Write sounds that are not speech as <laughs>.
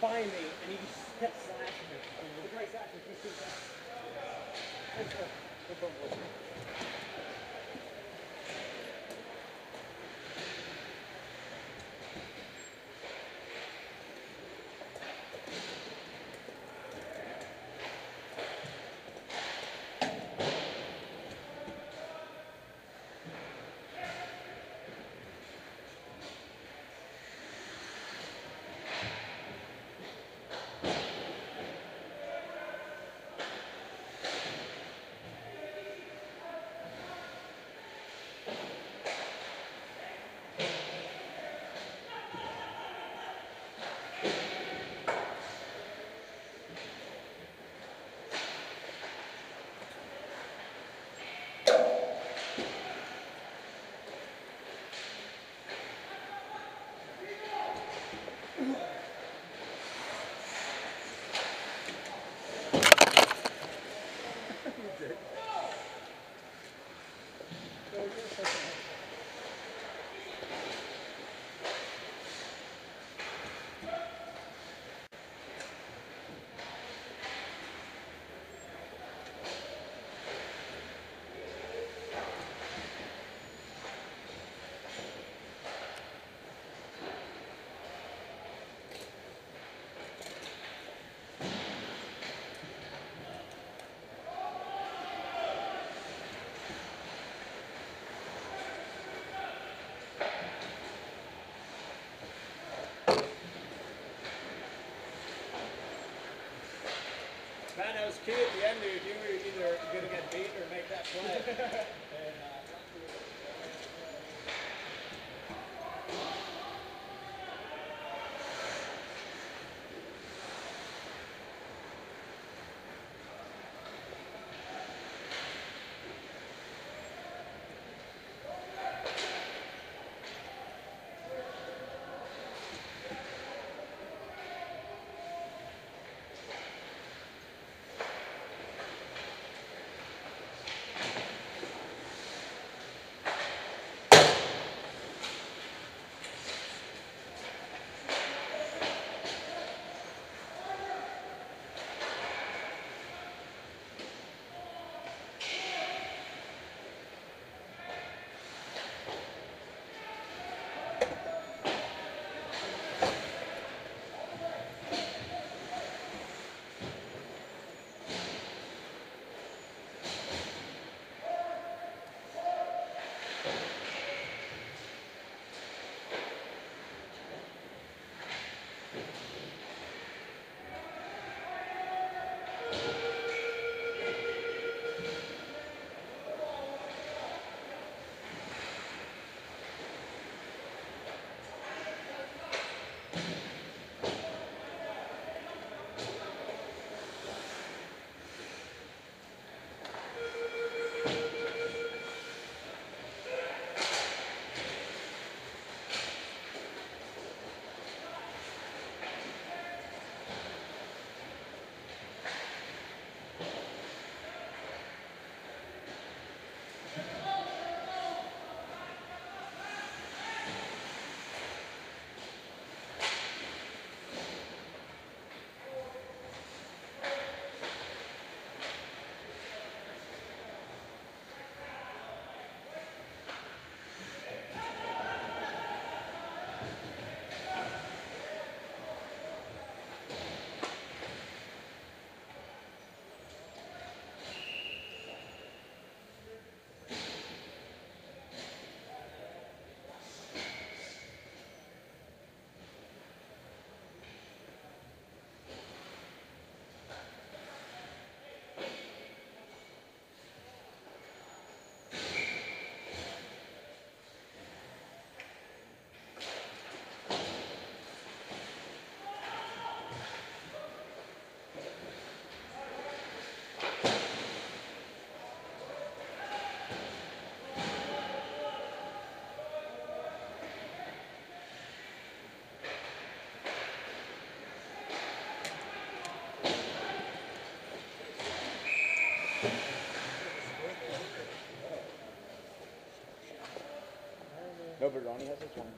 started Man, that was key at the end, dude. You were either going to get beat or make that play. <laughs> and, uh, Ronnie has this one